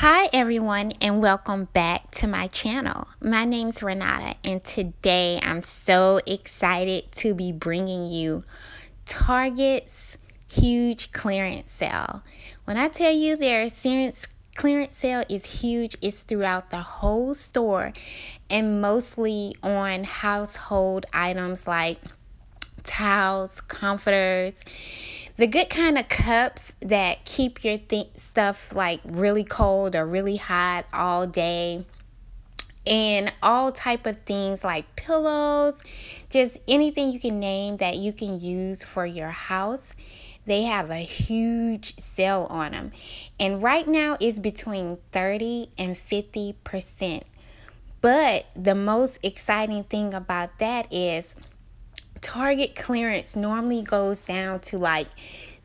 Hi everyone and welcome back to my channel. My name's Renata and today I'm so excited to be bringing you Target's huge clearance sale. When I tell you their clearance clearance sale is huge, it's throughout the whole store and mostly on household items like towels, comforters, the good kind of cups that keep your th- stuff like really cold or really hot all day and all type of things like pillows just anything you can name that you can use for your house they have a huge sale on them and right now it's between 30 and 50 percent. But the most exciting thing about that is Target clearance normally goes down to like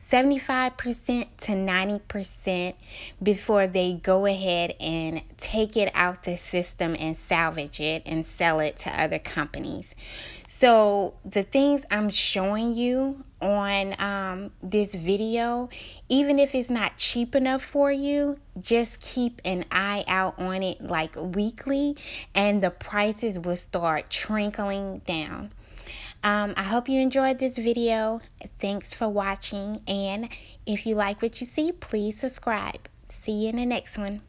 75% to 90% before they go ahead and take it out the system and salvage it and sell it to other companies. So, the things I'm showing you on um, this video, even if it's not cheap enough for you, just keep an eye out on it like weekly, and the prices will start trickling down. Um, I hope you enjoyed this video. Thanks for watching. And if you like what you see, please subscribe. See you in the next one.